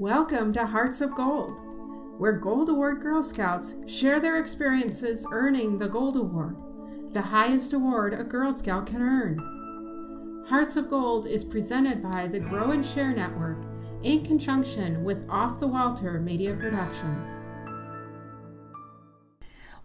Welcome to Hearts of Gold, where Gold Award Girl Scouts share their experiences earning the Gold Award, the highest award a Girl Scout can earn. Hearts of Gold is presented by the Grow and Share Network in conjunction with Off the Walter Media Productions.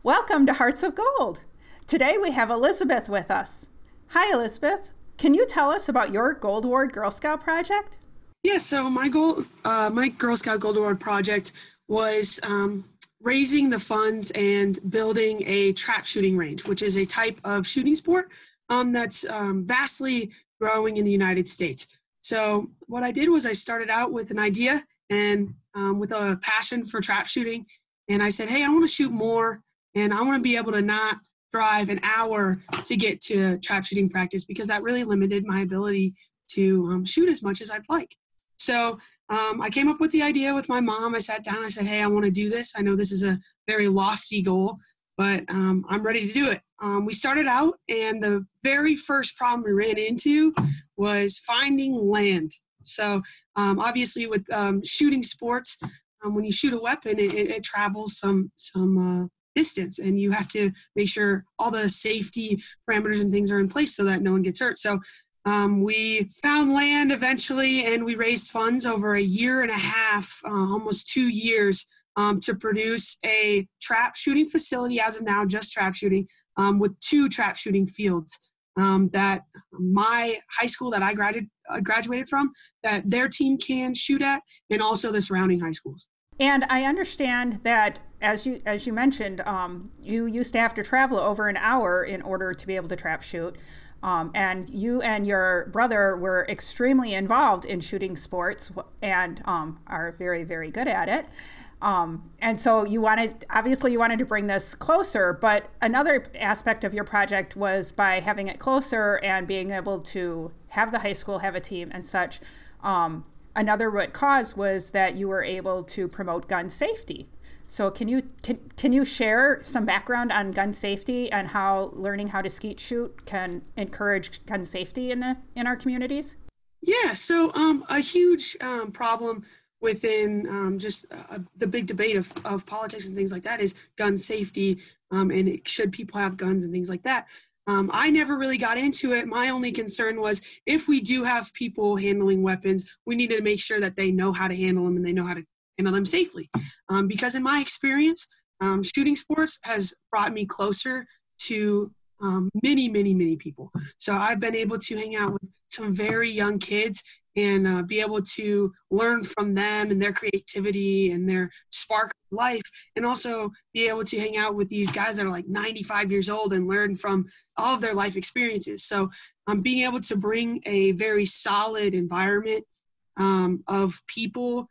Welcome to Hearts of Gold. Today we have Elizabeth with us. Hi, Elizabeth. Can you tell us about your Gold Award Girl Scout project? Yeah, so my goal, uh, my Girl Scout Gold Award project was um, raising the funds and building a trap shooting range, which is a type of shooting sport um, that's um, vastly growing in the United States. So what I did was I started out with an idea and um, with a passion for trap shooting, and I said, hey, I want to shoot more, and I want to be able to not drive an hour to get to trap shooting practice because that really limited my ability to um, shoot as much as I'd like. So um, I came up with the idea with my mom. I sat down. I said, "Hey, I want to do this. I know this is a very lofty goal, but um, I'm ready to do it." Um, we started out, and the very first problem we ran into was finding land. So um, obviously, with um, shooting sports, um, when you shoot a weapon, it, it, it travels some some uh, distance, and you have to make sure all the safety parameters and things are in place so that no one gets hurt. So um, we found land eventually and we raised funds over a year and a half, uh, almost two years, um, to produce a trap shooting facility as of now, just trap shooting, um, with two trap shooting fields um, that my high school that I graduated, uh, graduated from, that their team can shoot at, and also the surrounding high schools. And I understand that, as you as you mentioned, um, you used to have to travel over an hour in order to be able to trap shoot. Um, and you and your brother were extremely involved in shooting sports and um, are very, very good at it. Um, and so you wanted, obviously, you wanted to bring this closer. But another aspect of your project was by having it closer and being able to have the high school have a team and such. Um, another root cause was that you were able to promote gun safety. So can you can, can you share some background on gun safety and how learning how to skeet shoot can encourage gun safety in the in our communities? Yeah, so um, a huge um, problem within um, just uh, the big debate of, of politics and things like that is gun safety um, and it, should people have guns and things like that. Um, I never really got into it. My only concern was if we do have people handling weapons, we needed to make sure that they know how to handle them and they know how to handle them safely. Um, because in my experience, um, shooting sports has brought me closer to um, many, many, many people. So I've been able to hang out with some very young kids and uh, be able to learn from them and their creativity and their spark of life, and also be able to hang out with these guys that are like 95 years old and learn from all of their life experiences. So um, being able to bring a very solid environment um, of people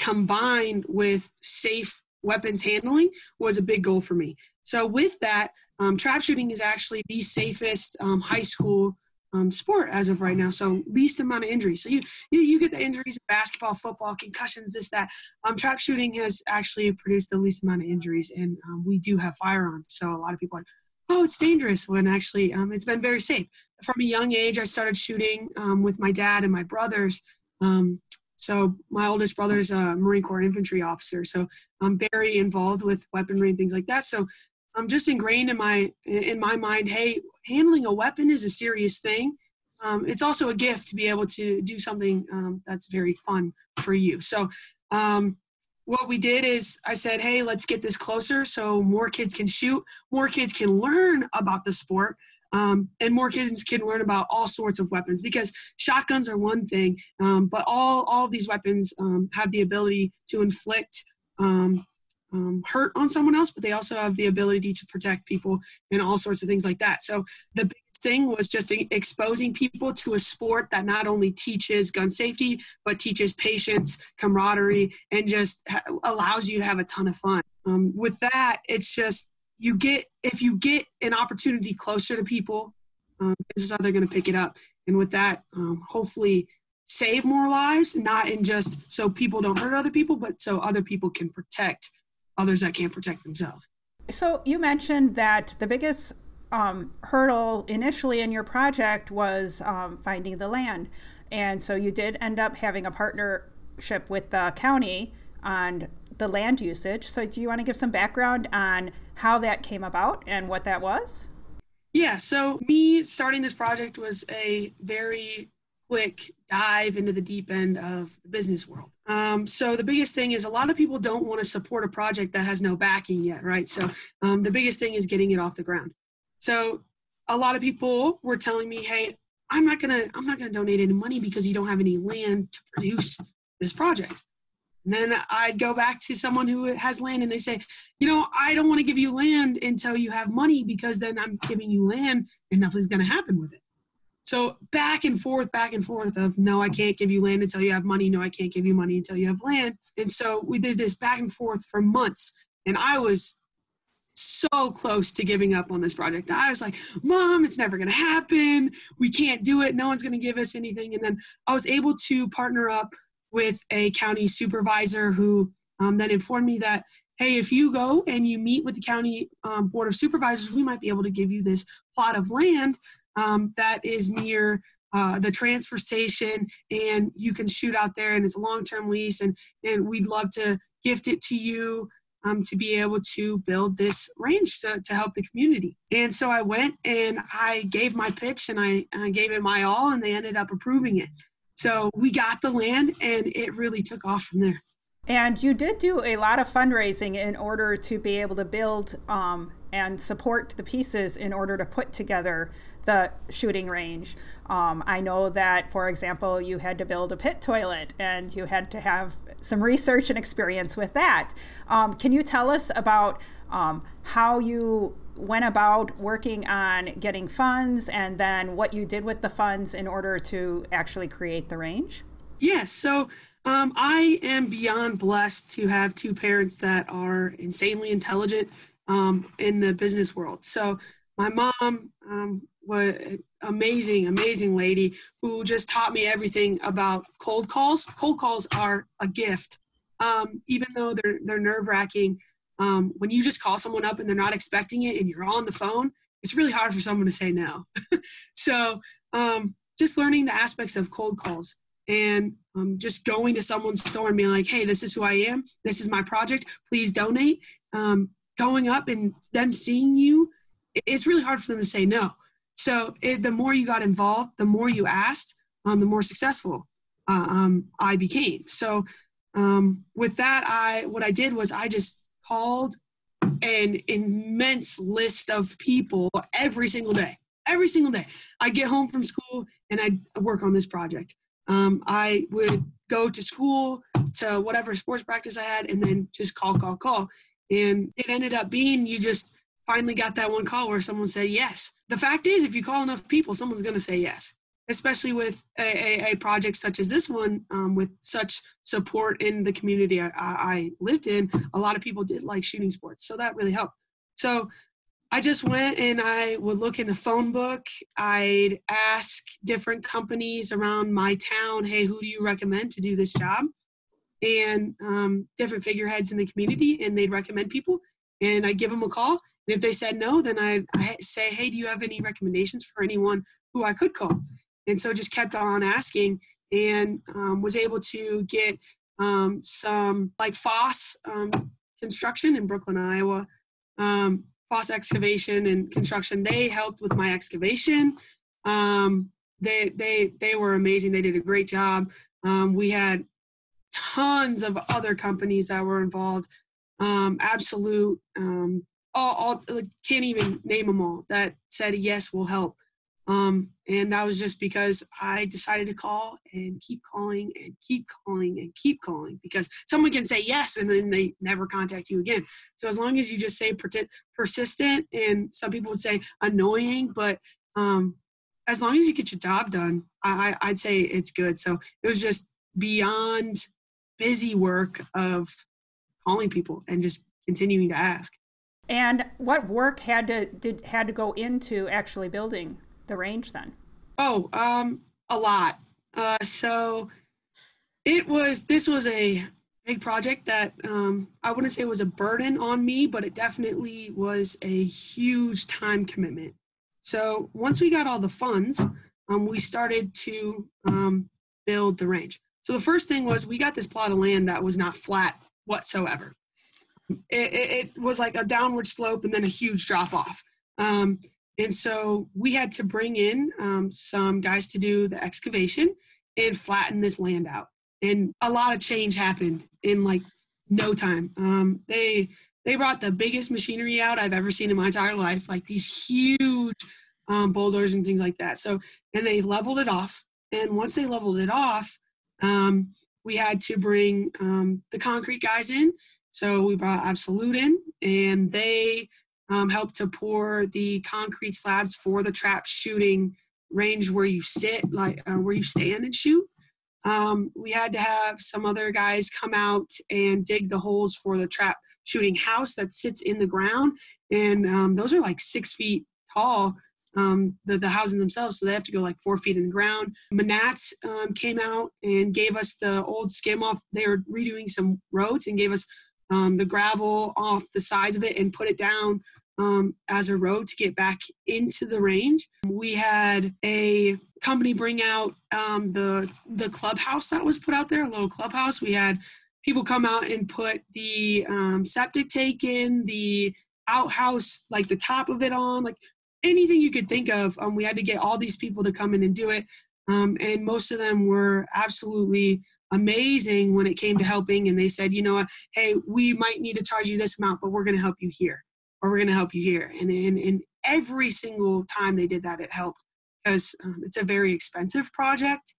combined with safe weapons handling was a big goal for me. So with that, um, trap shooting is actually the safest um, high school um, sport as of right now. So least amount of injuries. So you, you, you get the injuries in basketball, football, concussions, this, that. Um, trap shooting has actually produced the least amount of injuries and um, we do have firearms. So a lot of people are oh, it's dangerous when actually um, it's been very safe. From a young age, I started shooting um, with my dad and my brothers. Um, so my oldest brother is a Marine Corps infantry officer. So I'm very involved with weaponry and things like that. So I'm just ingrained in my in my mind. Hey, handling a weapon is a serious thing. Um, it's also a gift to be able to do something um, that's very fun for you. So um, what we did is I said, hey, let's get this closer so more kids can shoot, more kids can learn about the sport, um, and more kids can learn about all sorts of weapons because shotguns are one thing, um, but all all of these weapons um, have the ability to inflict um, um, hurt on someone else, but they also have the ability to protect people and all sorts of things like that. So the thing was just exposing people to a sport that not only teaches gun safety but teaches patience, camaraderie, and just allows you to have a ton of fun. Um, with that, it's just you get if you get an opportunity closer to people, um, this is how they're going to pick it up. And with that, um, hopefully save more lives, not in just so people don't hurt other people, but so other people can protect others that can't protect themselves. So you mentioned that the biggest um, hurdle initially in your project was um, finding the land. And so you did end up having a partnership with the county on the land usage. So, do you want to give some background on how that came about and what that was? Yeah, so me starting this project was a very quick dive into the deep end of the business world. Um, so the biggest thing is a lot of people don't want to support a project that has no backing yet, right? So um, the biggest thing is getting it off the ground. So a lot of people were telling me, "Hey, I'm not gonna, I'm not gonna donate any money because you don't have any land to produce this project." And then I'd go back to someone who has land and they say, you know, I don't want to give you land until you have money because then I'm giving you land and nothing's going to happen with it. So back and forth, back and forth of no, I can't give you land until you have money. No, I can't give you money until you have land. And so we did this back and forth for months. And I was so close to giving up on this project. I was like, Mom, it's never going to happen. We can't do it. No one's going to give us anything. And then I was able to partner up with a county supervisor who um, then informed me that, hey, if you go and you meet with the county um, board of supervisors, we might be able to give you this plot of land um, that is near uh, the transfer station and you can shoot out there and it's a long-term lease and, and we'd love to gift it to you um, to be able to build this range to, to help the community. And so I went and I gave my pitch and I, I gave it my all and they ended up approving it. So we got the land and it really took off from there. And you did do a lot of fundraising in order to be able to build um, and support the pieces in order to put together the shooting range. Um, I know that, for example, you had to build a pit toilet and you had to have some research and experience with that. Um, can you tell us about um, how you went about working on getting funds and then what you did with the funds in order to actually create the range? Yes. So um, I am beyond blessed to have two parents that are insanely intelligent um, in the business world. So my mom um, was amazing, amazing lady who just taught me everything about cold calls. Cold calls are a gift, um, even though they're they're nerve wracking um, when you just call someone up and they're not expecting it and you're on the phone, it's really hard for someone to say no. so um, just learning the aspects of cold calls and um, just going to someone's store and being like, hey, this is who I am. This is my project. Please donate. Um, going up and them seeing you, it's really hard for them to say no. So it, the more you got involved, the more you asked, um, the more successful uh, um, I became. So with that, I what I did was I just called an immense list of people every single day. Every single day. I'd get home from school and I'd work on this project. Um, I would go to school to whatever sports practice I had and then just call, call, call. And it ended up being you just finally got that one call where someone said yes. The fact is, if you call enough people, someone's going to say yes especially with a, a, a, project such as this one, um, with such support in the community I, I, lived in, a lot of people did like shooting sports. So that really helped. So I just went and I would look in the phone book. I'd ask different companies around my town, hey, who do you recommend to do this job? And um, different figureheads in the community, and they'd recommend people. And I'd give them a call. And if they said no, then I'd, I'd say, hey, do you have any recommendations for anyone who I could call? And so just kept on asking and um, was able to get um, some like Foss um, construction in Brooklyn, Iowa. Um, Foss excavation and construction. They helped with my excavation. Um, they they they were amazing. They did a great job. We had tons of other companies that were involved. absolute all, all can't even name them all that said yes we'll help um, and that was just because I decided to call and keep calling and keep calling and keep calling because someone can say yes and then they never contact you again. So as long as you just say persistent and some people would say annoying, but um, as long as you get your job done, I, I'd say it's good. So it was just beyond busy work of calling people and just continuing to ask. And what work had to did had to go into actually building the range then? Oh, um, a lot. Uh, so it was, this was a big project that um, I wouldn't say was a burden on me, but it definitely was a huge time commitment. So once we got all the funds, um, we started to um, build the range. So the first thing was we got this plot of land that was not flat whatsoever. It, it, it was like a downward slope and then a huge drop off. Um, and so we had to bring in um, some guys to do the excavation and flatten this land out. And a lot of change happened in like no time. Um, they they brought the biggest machinery out I've ever seen in my entire life, like these huge um, boulders and things like that. So and they leveled it off. And once they leveled it off, um, we had to bring um, the concrete guys in. So we brought Absolute in, and they um, helped to pour the concrete slabs for the trap shooting range where you sit, like uh, where you stand and shoot. Um, we had to have some other guys come out and dig the holes for the trap shooting house that sits in the ground, and um, those are like six feet tall. Um, the, the houses themselves, so they have to go like four feet in the ground. Manatt's um, came out and gave us the old skim off. They were redoing some roads and gave us um, the gravel off the sides of it and put it down um, as a road to get back into the range. We had a company bring out um, the the clubhouse that was put out there, a little clubhouse. We had people come out and put the um, septic tank in, the outhouse, like the top of it on, like anything you could think of. Um, we had to get all these people to come in and do it, um, and most of them were absolutely amazing when it came to helping. And they said, you know what, hey, we might need to charge you this amount, but we're going to help you here or we're going to help you here. And, in, and every single time they did that, it helped because um, it's a very expensive project.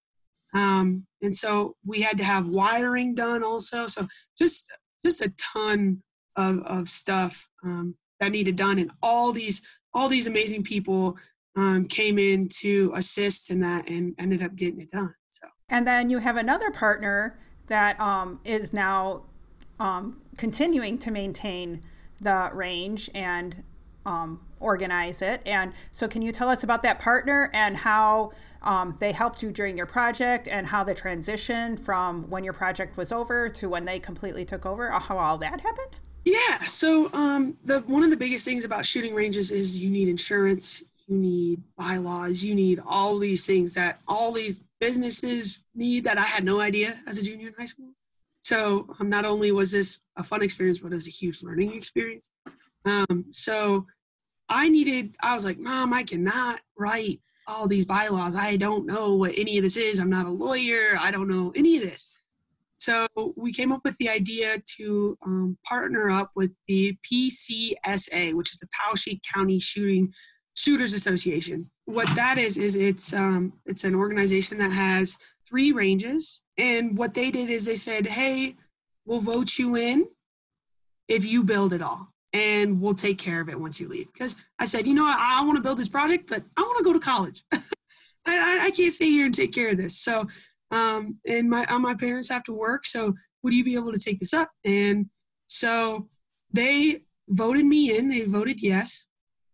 Um, and so we had to have wiring done also. So just, just a ton of, of stuff um, that needed done. And all these, all these amazing people um, came in to assist in that and ended up getting it done. So. And then you have another partner that um, is now um, continuing to maintain the range and um, organize it. And so, can you tell us about that partner and how um, they helped you during your project and how the transition from when your project was over to when they completely took over, how all that happened? Yeah. So, um, the one of the biggest things about shooting ranges is you need insurance, you need bylaws, you need all these things that all these businesses need that I had no idea as a junior in high school. So um, not only was this a fun experience, but it was a huge learning experience. Um, so I needed, I was like, Mom, I cannot write all these bylaws. I don't know what any of this is. I'm not a lawyer. I don't know any of this. So we came up with the idea to um, partner up with the PCSA, which is the Poweshiek County Shooting Shooters Association. What that is is it's um, it's an organization that has three ranges. And what they did is they said, hey, we'll vote you in if you build it all and we'll take care of it once you leave. Because I said, you know, I, I want to build this project, but I want to go to college. I, I, can't stay here and take care of this. So, um, and my uh, my parents have to work. So, would you be able to take this up? And so they voted me in. They voted yes.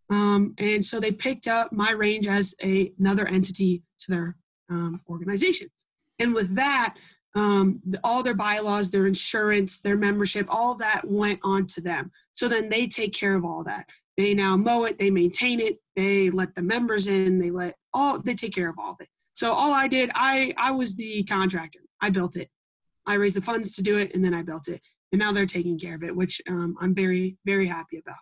Um, and so they picked up my range as a, another entity to their um, organization. And with that, um, all their bylaws, their insurance, their membership, all that went on to them. So then they take care of all that. They now mow it, they maintain it, they let the members in, they let all they take care of all of it. So all I did, I I was the contractor. I built it. I raised the funds to do it, and then I built it. And now they're taking care of it, which um, I'm very very happy about.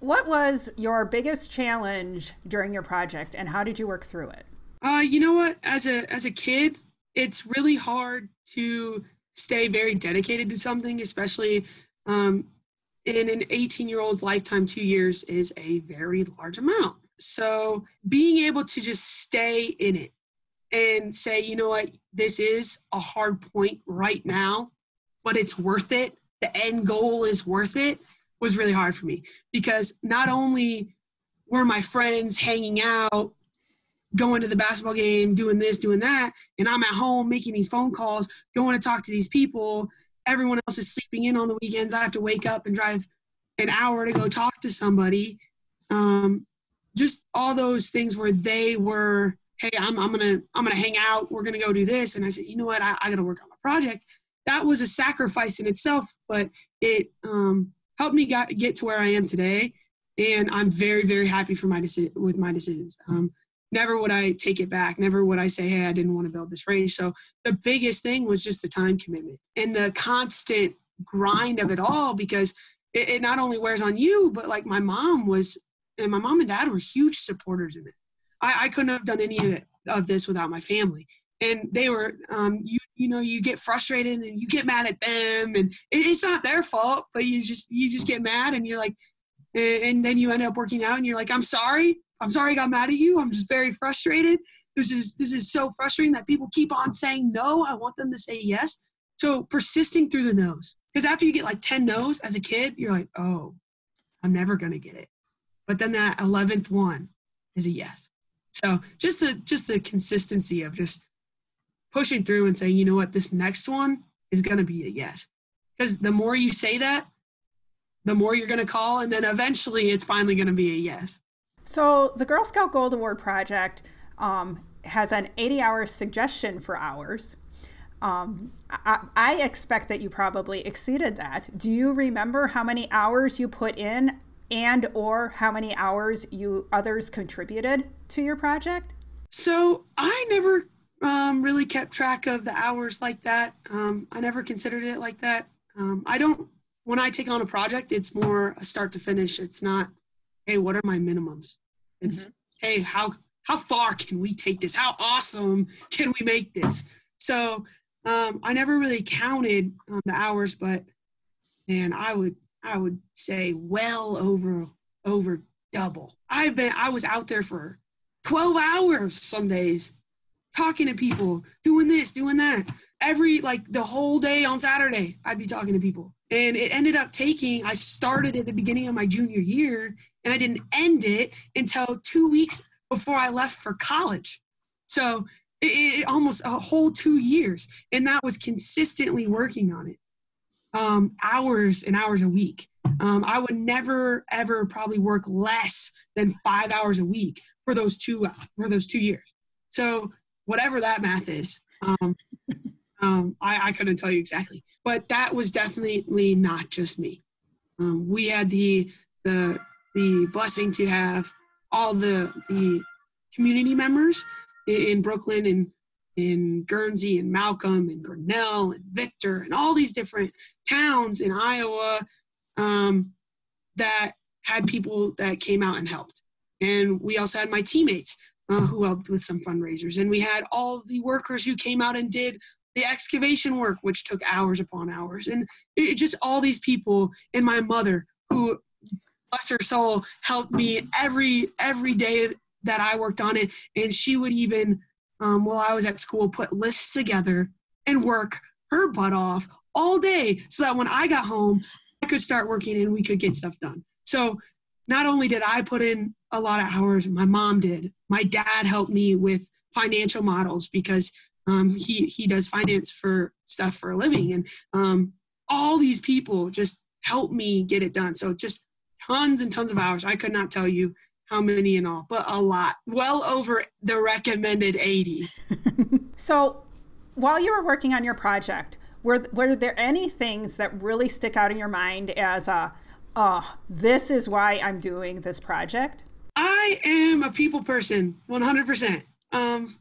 What was your biggest challenge during your project, and how did you work through it? Uh, you know what? As a as a kid, it's really hard to stay very dedicated to something, especially um, in an 18 year old's lifetime. Two years is a very large amount. So being able to just stay in it and say, you know what, this is a hard point right now, but it's worth it. The end goal is worth it was really hard for me because not only were my friends hanging out going to the basketball game, doing this, doing that, and I'm at home making these phone calls, going to talk to these people. Everyone else is sleeping in on the weekends. I have to wake up and drive an hour to go talk to somebody. Um, just all those things where they were, hey, I'm, I'm gonna I'm gonna hang out. We're gonna go do this, and I said, you know what, I, I got to work on my project. That was a sacrifice in itself, but it um, helped me got, get to where I am today, and I'm very very happy for my deci- with my decisions. Um, never would I take it back. Never would I say, hey, I didn't want to build this range. So the biggest thing was just the time commitment and the constant grind of it all because it, it not only wears on you, but like my mom was, and my mom and dad were huge supporters in it. I, I couldn't have done any of, it, of this without my family and they were um, you you know you get frustrated and you get mad at them and it's not their fault but you just you just get mad and you're like and then you end up working out and you're like i'm sorry i'm sorry i got mad at you. I'm just very frustrated. This is this is so frustrating that people keep on saying no. I want them to say yes. So persisting through the no's. Because after you get like 10 no's as a kid you're like oh i'm never going to get it. But then that 11th one is a yes. So just the just the consistency of just pushing through and saying, you know what, this next one is going to be a yes. Because the more you say that, the more you're going to call, and then eventually it's finally going to be a yes. So the Girl Scout Gold Award Project um, has an 80 hour suggestion for hours. Um, I, I, expect that you probably exceeded that. Do you remember how many hours you put in and or how many hours you others contributed to your project? So I never um, really kept track of the hours like that. Um, I never considered it like that. Um, I don't, when I take on a project, it's more a start to finish. It's not, hey, what are my minimums? It's, mm-hmm. hey, how, how far can we take this? How awesome can we make this? So um, I never really counted um, the hours, but man, I would, I would say well over, over double. I've been, I was out there for 12 hours some days talking to people, doing this, doing that. Every like the whole day on Saturday, I'd be talking to people. And it ended up taking, I started at the beginning of my junior year and I didn't end it until two weeks before I left for college. So it, it almost a whole two years. And that was consistently working on it. Um, hours and hours a week. Um, I would never ever probably work less than five hours a week for those two for those two years. So whatever that math is. Um, um, I, I, couldn't tell you exactly, but that was definitely not just me. Um, we had the the the blessing to have all the the community members in, in Brooklyn and in Guernsey and Malcolm and Grinnell and Victor and all these different towns in Iowa um, that had people that came out and helped. And we also had my teammates uh, who helped with some fundraisers. And we had all the workers who came out and did the excavation work, which took hours upon hours. And it, just all these people, and my mother, who, bless her soul, helped me every every day that I worked on it. And she would even, um, while I was at school, put lists together and work her butt off all day so that when I got home, I could start working and we could get stuff done. So not only did I put in a lot of hours, my mom did. My dad helped me with financial models because um, he he does finance for stuff for a living, and um, all these people just help me get it done. So just tons and tons of hours. I could not tell you how many in all, but a lot. Well over the recommended 80. so while you were working on your project, were, were there any things that really stick out in your mind as a oh, this is why I'm doing this project? I am a people person, 100%. Um,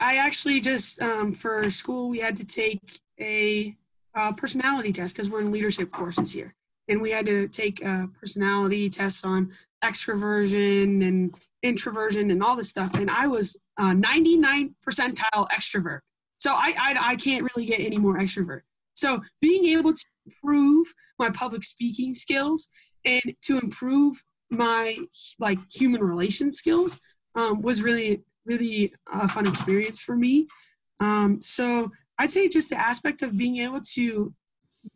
I actually just, um, for school, we had to take a, a personality test because we're in leadership courses here. And we had to take personality tests on extroversion and introversion and all this stuff. And I was uh, 99 percentile extrovert. So I, I, I can't really get any more extrovert. So being able to improve my public speaking skills and to improve my like human relation skills um, was really really a fun experience for me. Um, so I'd say just the aspect of being able to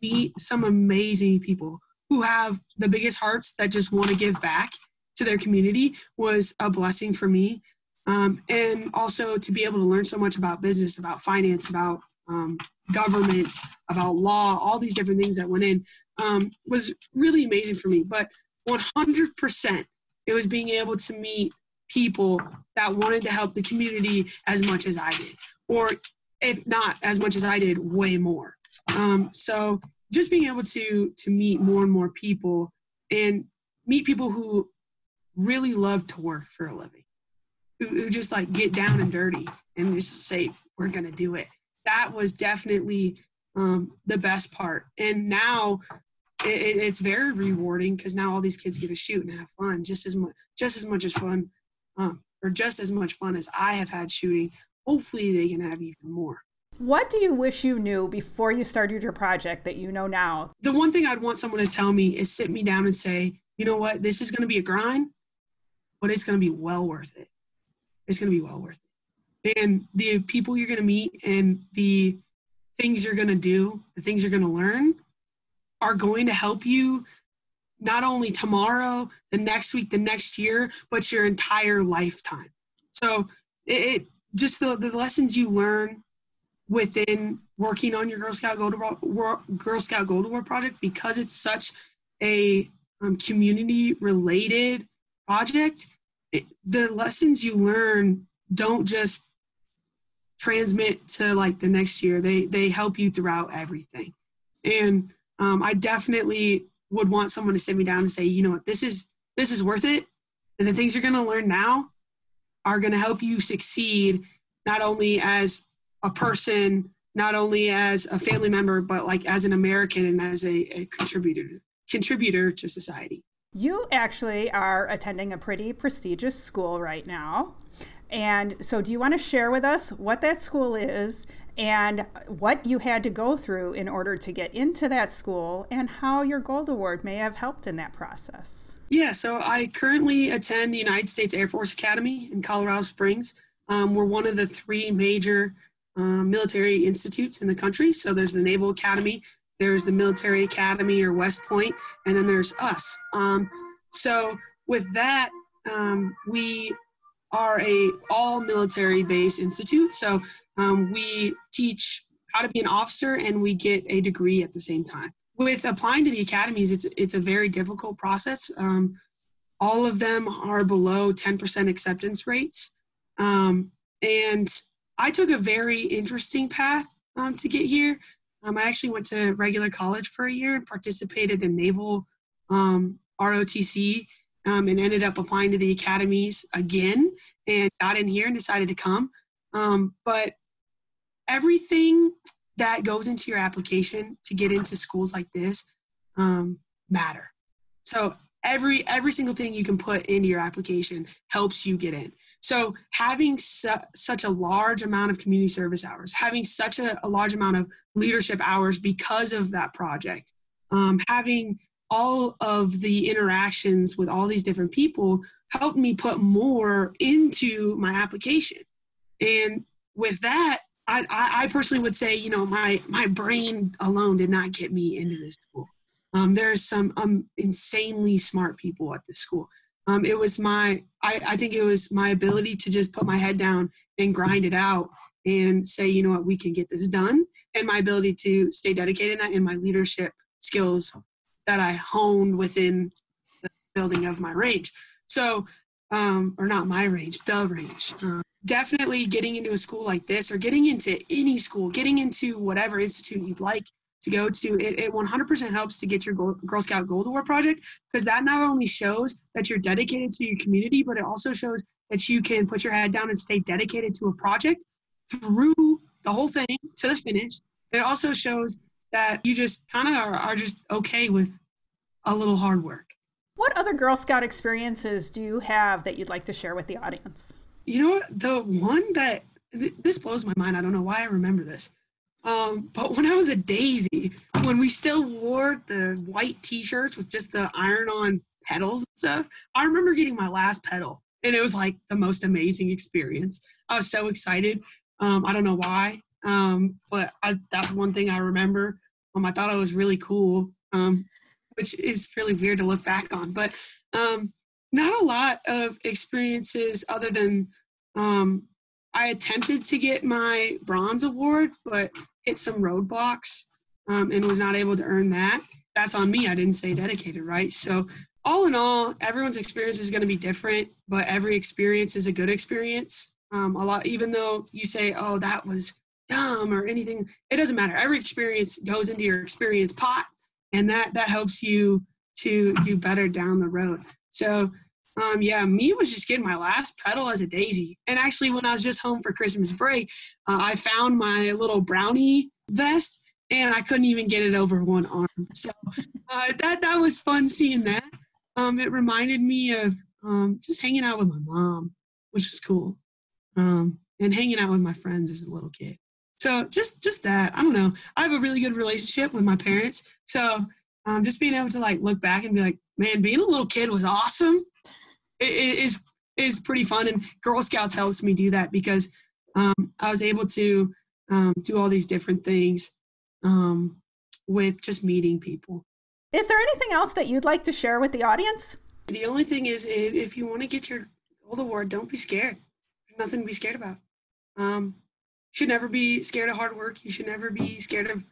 meet some amazing people who have the biggest hearts that just want to give back to their community was a blessing for me. Um, and also to be able to learn so much about business, about finance, about um, government, about law, all these different things that went in um, was really amazing for me. But 100%, it was being able to meet people that wanted to help the community as much as I did, or if not as much as I did, way more. Um, so just being able to to meet more and more people and meet people who really love to work for a living who, who just like get down and dirty and just say, we're to do it. That was definitely um, the best part. And now it, it's very rewarding because now all these kids get to shoot and have fun just as much, just as much as fun, um, or just as much fun as I have had shooting. Hopefully they can have even more. What do you wish you knew before you started your project that you know now? The one thing I'd want someone to tell me is sit me down and say, you know what, this is going to be a grind, but it's going to be well worth it. It's going to be well worth it. And the people you're going to meet and the things you're going to do, the things you're going to learn are going to help you not only tomorrow, the next week, the next year, but your entire lifetime. So it, it just the, the lessons you learn within working on your Girl Scout Gold Girl Scout Gold Award project because it's such a um, community related project. It, the lessons you learn don't just transmit to like the next year. They they help you throughout everything, and um, I definitely would want someone to sit me down and say, you know what, this is this is worth it, and the things you're going to learn now are going to help you succeed not only as a person, not only as a family member, but like as an American and as a, a contributor contributor to society. You actually are attending a pretty prestigious school right now. And so, do you want to share with us what that school is and what you had to go through in order to get into that school and how your Gold Award may have helped in that process? Yeah, so I currently attend the United States Air Force Academy in Colorado Springs. Um, we're one of the three major um, military institutes in the country. So there's the Naval Academy, there's the Military Academy or West Point, and then there's us. Um, so with that, um, we are a all military based institute. So um, we teach how to be an officer and we get a degree at the same time. With applying to the academies, it's it's a very difficult process. Um, all of them are below 10% acceptance rates, um, and I took a very interesting path um, to get here. Um, I actually went to regular college for a year and participated in naval um, ROTC um, and ended up applying to the academies again and got in here and decided to come. Um, but everything that goes into your application to get into schools like this um, matter. So every every single thing you can put into your application helps you get in. So having su- such a large amount of community service hours, having such a, a large amount of leadership hours because of that project, um, having all of the interactions with all these different people helped me put more into my application. And with that, I, I, personally would say, you know, my, my brain alone did not get me into this school. Um, there's some um, insanely smart people at this school. Um, it was my, I, I think it was my ability to just put my head down and grind it out and say, you know what, we can get this done. And my ability to stay dedicated in that and my leadership skills that I honed within the building of my range. So, um, or not my range, the range. Uh, definitely getting into a school like this or getting into any school, getting into whatever institute you'd like to go to, it, it 100% helps to get your Girl Scout Gold Award project because that not only shows that you're dedicated to your community, but it also shows that you can put your head down and stay dedicated to a project through the whole thing to the finish. It also shows that you just kind of are, are just okay with a little hard work. What other Girl Scout experiences do you have that you'd like to share with the audience? You know what? The one that th- this blows my mind. I don't know why I remember this. Um, but when I was a daisy, when we still wore the white t-shirts with just the iron-on petals and stuff, I remember getting my last petal, and it was like the most amazing experience. I was so excited. Um, I don't know why, um, but I, that's one thing I remember. Um, I thought it was really cool, um, which is really weird to look back on. But um, not a lot of experiences other than um, I attempted to get my bronze award, but hit some roadblocks um, and was not able to earn that. That's on me. I didn't say dedicated, right? So, all in all, everyone's experience is going to be different, but every experience is a good experience. Um, a lot, even though you say, "Oh, that was dumb" or anything, it doesn't matter. Every experience goes into your experience pot, and that that helps you to do better down the road. So, um, yeah, me was just getting my last petal as a daisy. And actually, when I was just home for Christmas break, uh, I found my little brownie vest and I couldn't even get it over one arm. So uh, that that was fun seeing that. Um, it reminded me of um, just hanging out with my mom, which was cool, um, and hanging out with my friends as a little kid. So just just that. I don't know. I have a really good relationship with my parents. So um, just being able to like look back and be like, man, being a little kid was awesome is is pretty fun. And Girl Scouts helps me do that because um, I was able to um, do all these different things um, with just meeting people. Is there anything else that you'd like to share with the audience? The only thing is, if, if you want to get your gold award, don't be scared. There's nothing to be scared about. Um, should never be scared of hard work. You should never be scared of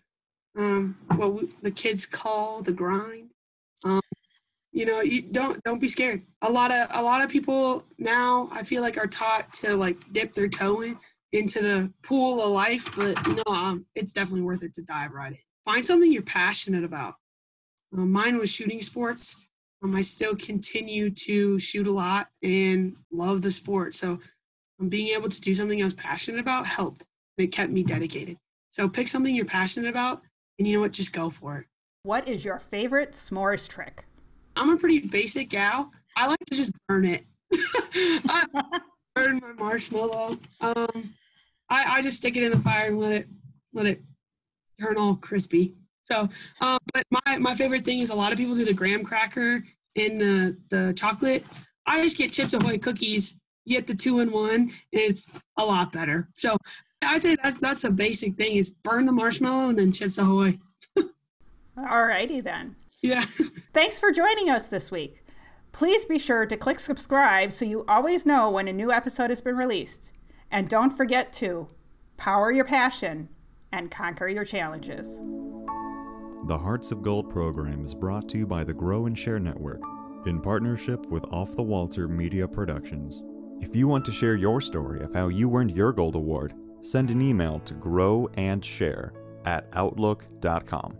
um, what we, the kids call the grind. Um, you know you don't don't be scared. A lot of a lot of people now i feel like are taught to like dip their toe in into the pool of life but no um, it's definitely worth it to dive right in. Find something you're passionate about. Um, mine was shooting sports. Um, i still continue to shoot a lot and love the sport. So um, being able to do something i was passionate about helped it kept me dedicated so pick something you're passionate about and you know what just go for it what is your favorite s'mores trick I'm a pretty basic gal. I like to just burn it. I burn my marshmallow. Um, I, I just stick it in the fire and let it let it turn all crispy. So, um, but my, my favorite thing is a lot of people do the graham cracker in the, the chocolate. I just get Chips Ahoy cookies, get the two in one, and it's a lot better. So I'd say that's that's a basic thing is burn the marshmallow and then Chips Ahoy. Alrighty then. Yeah. Thanks for joining us this week. Please be sure to click subscribe so you always know when a new episode has been released. And don't forget to power your passion and conquer your challenges. The Hearts of Gold program is brought to you by the Grow and Share Network in partnership with Off the Walter Media Productions. If you want to share your story of how you earned your gold award, send an email to growandsshare at outlook.com.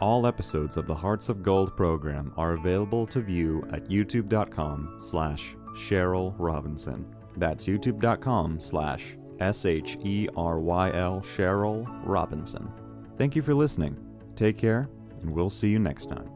All episodes of the Hearts of Gold program are available to view at youtube.com slash Sheryl Robinson. That's youtube.com slash S-H-E-R-Y-L Sheryl Robinson. Thank you for listening. Take care, and we'll see you next time.